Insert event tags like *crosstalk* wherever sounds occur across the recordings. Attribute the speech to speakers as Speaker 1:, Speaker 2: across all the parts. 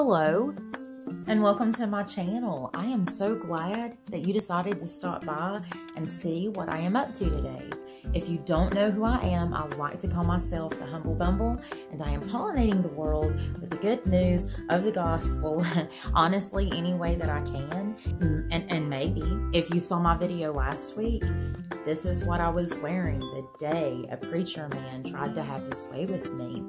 Speaker 1: Hello, and welcome to my channel. I am so glad that you decided to stop by and see what I am up to today. If you don't know who I am, I like to call myself the Humble Bumble, and I am pollinating the world with the good news of the gospel, *laughs* honestly, any way that I can. Mm, and, and maybe if you saw my video last week, this is what I was wearing the day a preacher man tried to have his way with me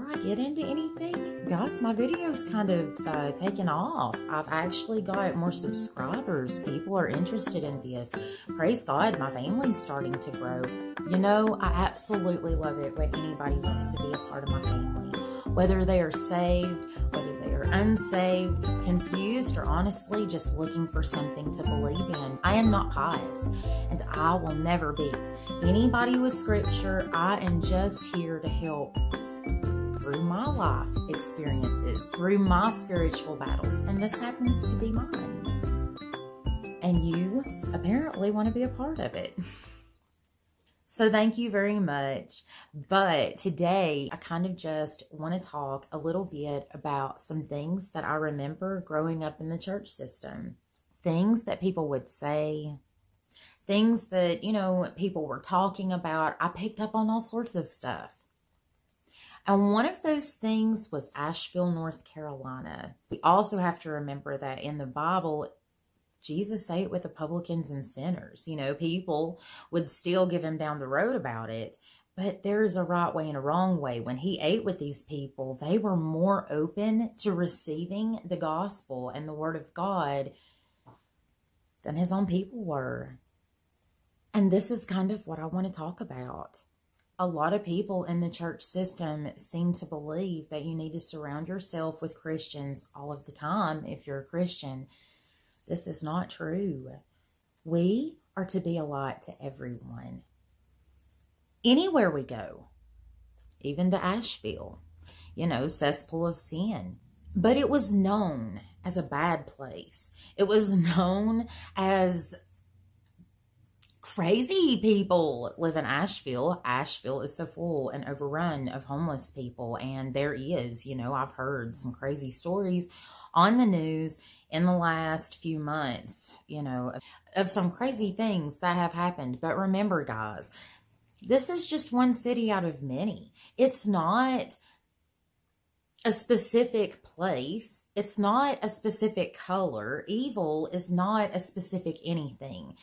Speaker 1: before I get into anything, guys, my video's kind of uh, taken off. I've actually got more subscribers. People are interested in this. Praise God, my family's starting to grow. You know, I absolutely love it when anybody wants to be a part of my family. Whether they are saved, whether they are unsaved, confused, or honestly just looking for something to believe in. I am not pious, and I will never beat anybody with scripture. I am just here to help through my life experiences, through my spiritual battles, and this happens to be mine. And you apparently want to be a part of it. *laughs* So thank you very much. But today I kind of just want to talk a little bit about some things that I remember growing up in the church system. Things that people would say, things that, you know, people were talking about. I picked up on all sorts of stuff. And one of those things was Asheville, North Carolina. We also have to remember that in the Bible, Jesus ate with the publicans and sinners. You know, people would still give him down the road about it, but there is a right way and a wrong way. When he ate with these people, they were more open to receiving the gospel and the word of God than his own people were. And this is kind of what I want to talk about a lot of people in the church system seem to believe that you need to surround yourself with Christians all of the time if you're a Christian. This is not true. We are to be a light to everyone. Anywhere we go, even to Asheville, you know, cesspool of sin. But it was known as a bad place. It was known as crazy people live in Asheville. Asheville is so full and overrun of homeless people. And there is, you know, I've heard some crazy stories on the news in the last few months, you know, of, some crazy things that have happened. But remember, guys, this is just one city out of many. It's not a specific place. It's not a specific color. Evil is not a specific anything.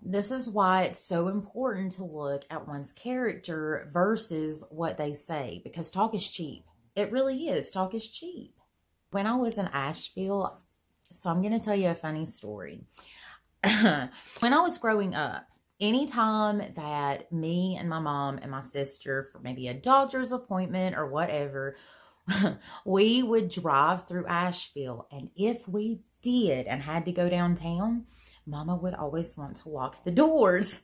Speaker 1: This is why it's so important to look at one's character versus what they say because talk is cheap. It really is. Talk is cheap. When I was in Asheville, so I'm going to tell you a funny story. *laughs* when I was growing up, anytime that me and my mom and my sister, for maybe a doctor's appointment or whatever, *laughs* we would drive through Asheville. And if we did and had to go downtown, Mama would always want to lock the doors.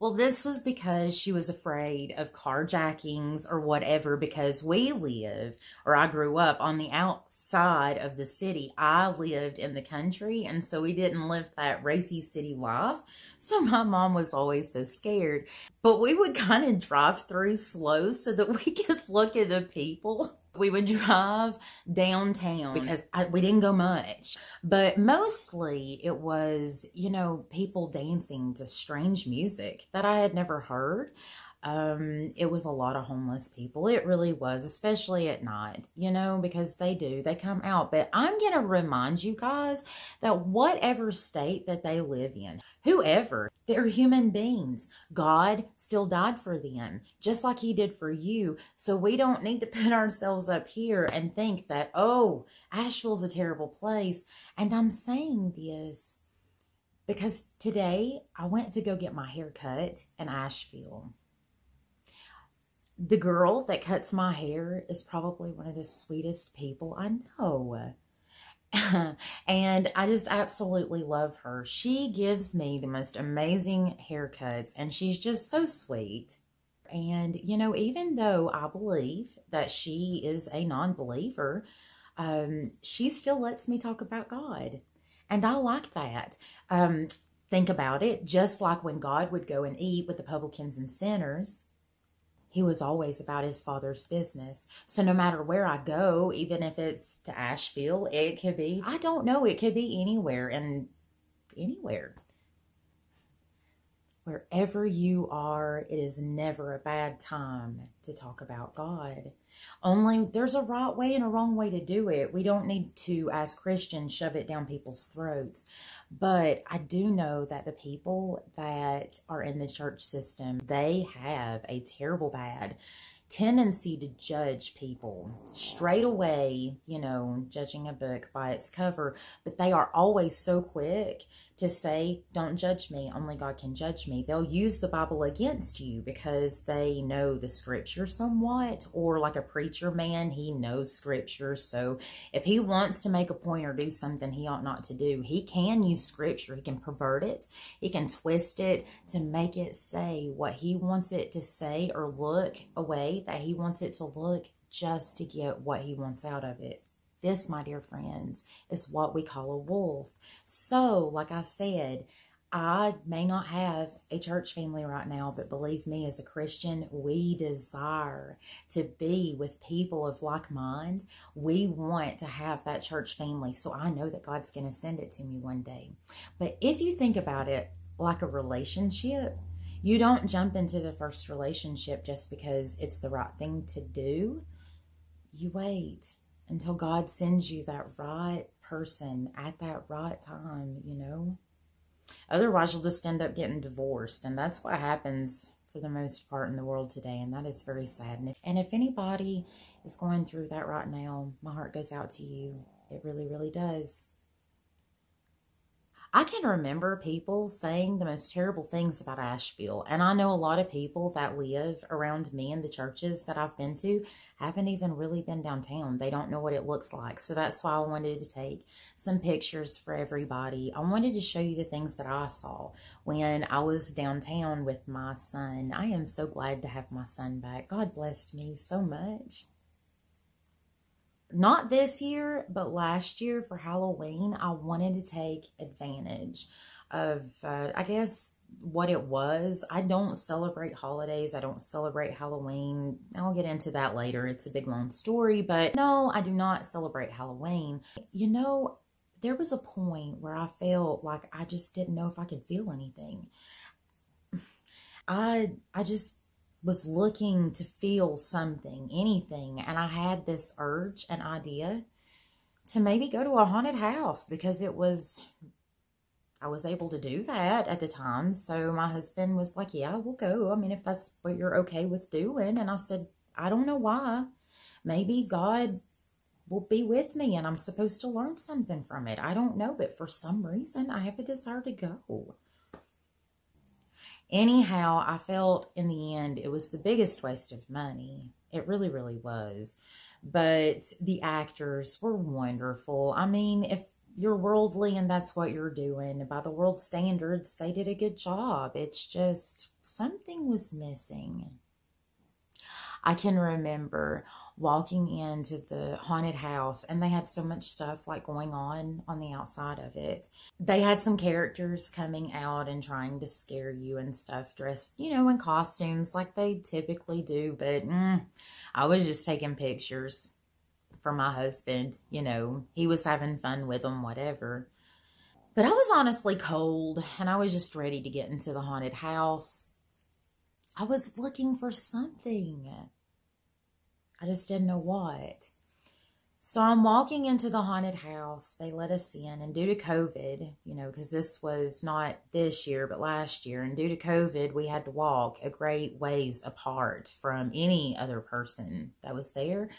Speaker 1: Well, this was because she was afraid of carjackings or whatever because we live, or I grew up on the outside of the city. I lived in the country, and so we didn't live that racy city life. So my mom was always so scared. But we would *laughs* kind of drive through slow so that we could look at the people we would *laughs* drive downtown because I, we didn't go much, but mostly it was, you know, people dancing to strange music that I had never heard. Um, it was a lot of homeless people. It really was, especially at night, you know, because they do, they come out. But I'm going to remind you guys that whatever state that they live in, whoever, they're human beings. God still died for them, just like he did for you. So we don't need to *laughs* put ourselves up here and think that, oh, Asheville's a terrible place. And I'm saying this because today I went to go get my hair cut in Asheville the girl that cuts my hair is probably one of the sweetest people I know. *laughs* and I just absolutely love her. She gives me the most amazing haircuts and she's just so sweet. And, you know, even though I believe that she is a non believer, um, she still lets me talk about God. And I like that. Um, think about it just like when God would go and eat with the publicans and sinners he was always about his father's business. So no matter where I go, even if it's to Asheville, it could be, I don't know, it could be anywhere and anywhere. Wherever you are, it is never a bad time to talk about God. Only there's a right way and a wrong way to do it. We don't need to, as Christians, shove it down people's throats. But I do know that the people that are in the church system, they have a terrible bad tendency to judge people straight away, you know, judging a book by its cover, but they are always so quick to say, Don't judge me, only God can judge me. They'll use the Bible against you because they know the scripture somewhat, or like a preacher man, he knows scripture. So if he wants to make a point or do something he ought not to do, he can use scripture. He can pervert it, he can twist it to make it say what he wants it to say or look a way that he wants it to look just to get what he wants out of it. This, my dear friends, is what we call a wolf. So, like I said, I may not have a church family right now, but believe me, as a Christian, we desire to be with people of like mind. We want to have that church family. So I know that God's going to send it to me one day. But if you think about it like a relationship, you don't jump into the first relationship just because it's the right thing to do. You wait until God sends you that right person at that right time, you know? Otherwise, you'll just end up getting divorced. And that's what happens for the most part in the world today. And that is very sad. And if, and if anybody is going through that right now, my heart goes out to you. It really, really does. I can remember people saying the most terrible things about Asheville. And I know a lot of people that live around me in the churches that I've been to haven't even really been downtown. They don't know what it looks like. So that's why I wanted to take some pictures for everybody. I wanted to show you the things that I saw when I was downtown with my son. I am so glad to have my son back. God blessed me so much not this year, but last year for Halloween, I wanted to take advantage of, uh, I guess, what it was. I don't celebrate holidays. I don't celebrate Halloween. I'll get into that later. It's a big long story, but no, I do not celebrate Halloween. You know, there was a point where I felt like I just didn't know if I could feel anything. *sighs* I I just was looking to feel something, anything, and I had this urge, an idea to maybe go to a haunted house because it was I was able to do that at the time. So my husband was like, "Yeah, we'll go. I mean, if that's what you're okay with doing." And I said, "I don't know why. Maybe God will be with me and I'm supposed to learn something from it. I don't know, but for some reason I have a desire to go." Anyhow, I felt in the end it was the biggest waste of money. It really, really was. But the actors were wonderful. I mean, if you're worldly and that's what you're doing, by the world standards, they did a good job. It's just something was missing. I can remember walking into the haunted house and they had so much stuff like going on on the outside of it. They had some characters coming out and trying to scare you and stuff dressed, you know, in costumes like they typically do, but mm, I was just taking pictures for my husband, you know, he was having fun with them, whatever. But I was honestly cold and I was just ready to get into the haunted house. I was looking for something. I just didn't know what. So I'm walking into the haunted house. They let us in, and due to COVID, you know, because this was not this year, but last year, and due to COVID, we had to walk a great ways apart from any other person that was there.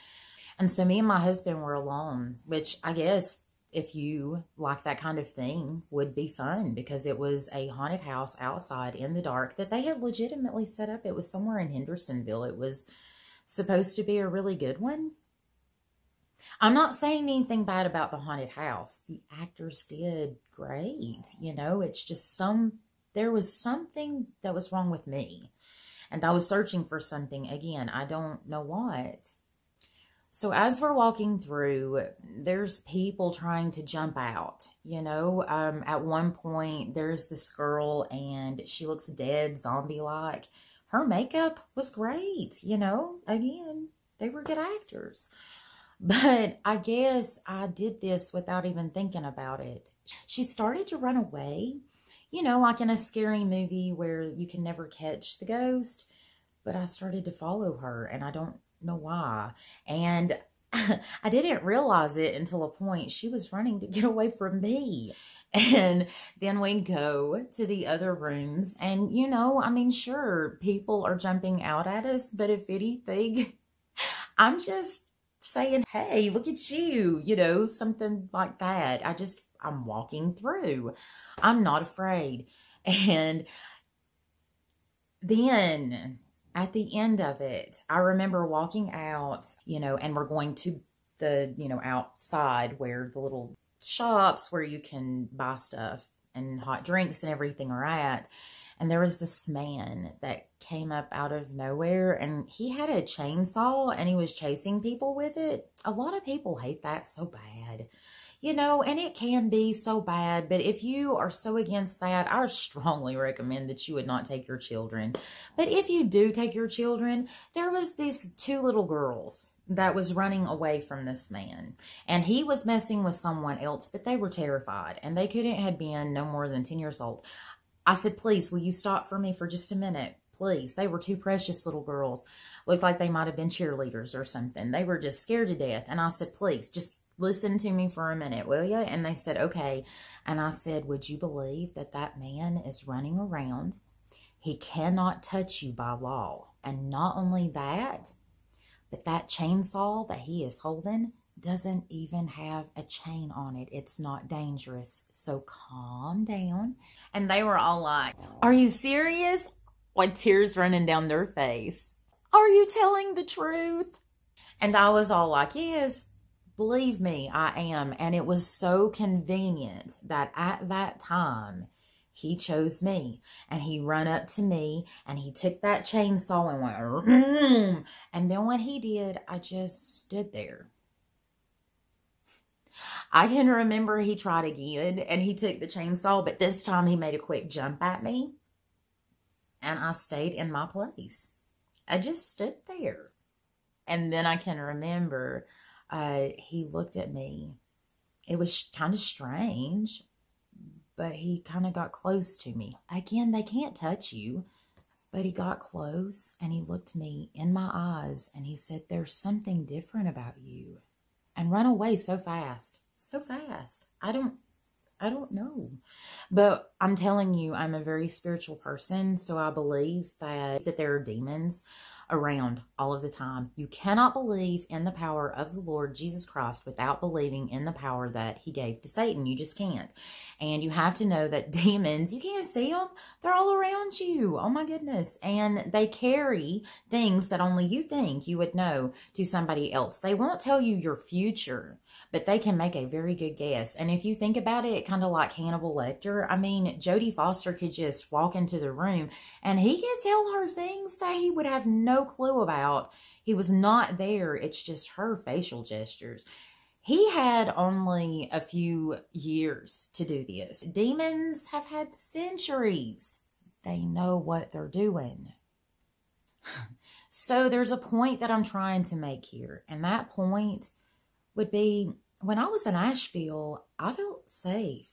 Speaker 1: And so me and my husband were alone, which I guess if you like that kind of thing would be fun because it was a haunted house outside in the dark that they had legitimately set up. It was somewhere in Hendersonville. It was supposed to be a really good one. I'm not saying anything bad about the haunted house. The actors did great. You know, it's just some, there was something that was wrong with me. And I was searching for something. Again, I don't know what. So as we're walking through, there's people trying to jump out. You know, um, at one point, there's this girl and she looks dead zombie like her makeup was great. You know, again, they were good actors. But I guess I did this without even thinking about it. She started to run away, you know, like in a scary movie where you can never catch the ghost. But I started to follow her and I don't know why. And *laughs* I didn't realize it until a point she was running to get away from me. And then we go to the other rooms, and you know, I mean, sure, people are jumping out at us, but if anything, *laughs* I'm just saying, hey, look at you, you know, something like that. I just, I'm walking through. I'm not afraid. And then at the end of it, I remember walking out, you know, and we're going to the, you know, outside where the little shops where you can buy stuff and hot drinks and everything are at. And there was this man that came up out of nowhere and he had a chainsaw and he was chasing people with it. A lot of people hate that so bad you know, and it can be so bad, but if you are so against that, I strongly *laughs* recommend that you would not take your children. But if you do take your children, there was these two little girls that was running away from this man and he was messing with someone else but they were terrified and they couldn't have been no more than 10 years old i said please will you stop for me for just a minute please they were two precious little girls looked like they might have been cheerleaders or something they were just scared to death and i said please just listen to me for a minute, will you? And they said, okay. And I said, would you believe that that man is running around? He cannot touch you by law. And not only that, but that chainsaw that he is holding doesn't even have a chain on it. It's not dangerous. So calm down. And they were all like, Are you serious? With tears running down their face. Are you telling the truth? And I was all like, Yes, Believe me, I am. And it was so convenient that at that time, he chose me. And he run up to me and he took that chainsaw and went mm. and then when he did i just stood there. I can remember he tried again and he took the chainsaw but this time he made a quick jump at me. And i stayed in my place. I just stood there. And then i can remember uh, he looked at me. It was kind of strange, but he kind of got close to me. Again, they can't touch you, but he got close and he looked me in my eyes and he said, There's something different about you. And run away so fast, so fast. I don't I don't know. But I'm telling you, I'm a very spiritual person, so I believe that that there are demons around all of the time. You cannot believe in the power of the Lord Jesus Christ without believing in the power that he gave to Satan. You just can't. And you have to know that *laughs* demons, you can't see them. They're all around you. Oh my goodness. And they carry things that only you think you would know to somebody else. They won't tell you your future but they can make a very good guess. And if you think about it, kind of like Hannibal Lecter, I mean, Jodie Foster could just walk into the room and he could tell her things that he would have no clue about. He was not there. It's just her facial gestures. He had only a few years to do this. Demons have had centuries. They know what they're doing. so there's a point that I'm trying to make here. And that point would be when I was in Asheville, I felt safe.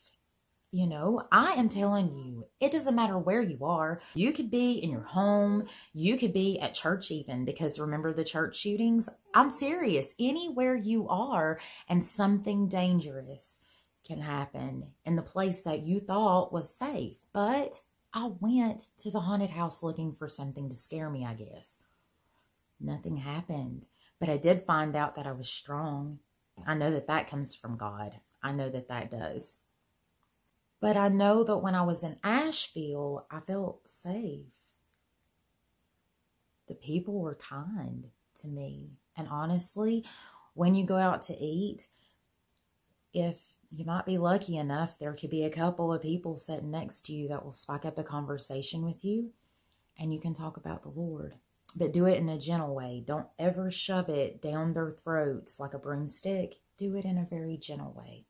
Speaker 1: You know, I am telling you, it doesn't matter where you are. You could be in your home, you could be at church, even because remember the church shootings? I'm serious. Anywhere you are, and something dangerous can happen in the place that you thought was safe. But I went to the haunted house looking for something to scare me, I guess. Nothing happened, but I did find out that I was strong I know that that comes from God. I know that that does. But I know that when I was in Asheville, I felt safe. The people were kind to me. And honestly, when you go out to eat, if you might be lucky enough, there could be a couple of people sitting next to you that will spike up a conversation with you and you can talk about the Lord but do it in a gentle way. Don't ever shove it down their throats like a broomstick. Do it in a very gentle way.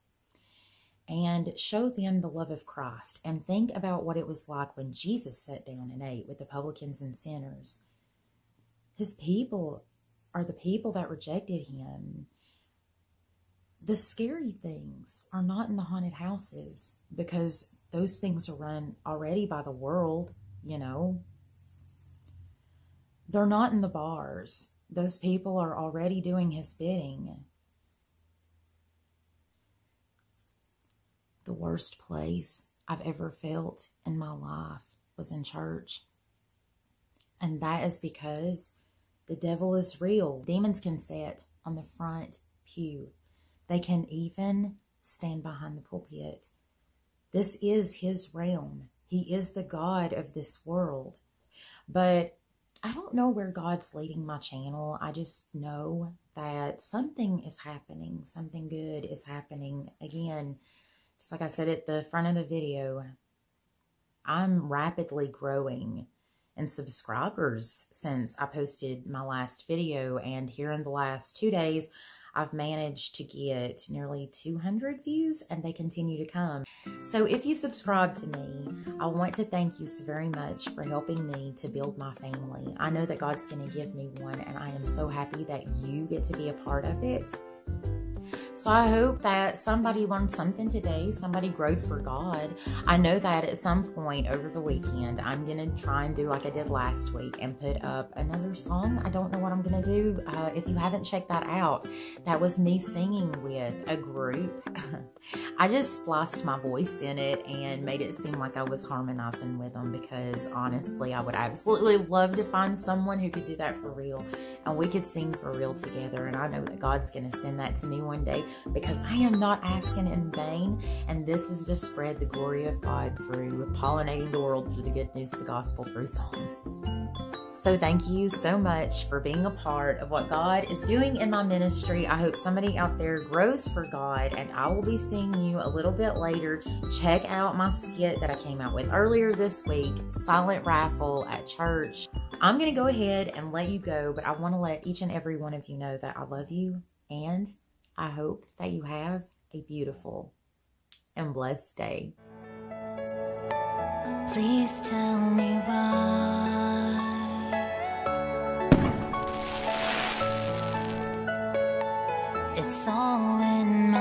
Speaker 1: And show them the love of Christ and think about what it was like when Jesus sat down and ate with the publicans and sinners. His people are the people that rejected him. The scary things are not in the haunted houses because those things are run already by the world, you know. They're not in the bars. Those people are already doing his bidding. The worst place I've ever felt in my life was in church. And that is because the devil is real. Demons can sit on the front pew. They can even stand behind the pulpit. This is his realm. He is the God of this world. But I don't know where God's leading my channel. I just know that something is happening. Something good is happening. Again, just like I said at the front of the video, I'm rapidly growing in subscribers since I posted my last video. And here in the last two days, I've managed to get nearly 200 views and they continue to come. So if you subscribe to me, I want to thank you so very much for helping me to build my family. I know that God's going to give me one and I am so happy that you get to be a part of it. So I hope that somebody learned something today, somebody growed for God. I know that at some point over the weekend, I'm going to try and do like I did last week and put up another song. I don't know what I'm going to do. Uh, if you haven't checked that out, that was me singing with a group. *laughs* I just spliced my voice in it and made it seem like I was harmonizing with them because honestly, I would absolutely love to find someone who could do that for real and we could sing for real together. And I know that God's going to send that to me one day because I am not asking in vain. And this is to spread the glory of God through pollinating the world through the good news of the gospel through song. So, thank you so much for being a part of what God is doing in my ministry. I hope somebody out there grows for God, and I will be seeing you a little bit later. Check out my skit that I came out with earlier this week Silent Raffle at Church. I'm going to go ahead and let you go, but I want to let each and every one of you know that I love you, and I hope that you have a beautiful and blessed day.
Speaker 2: Please tell me why. It's all in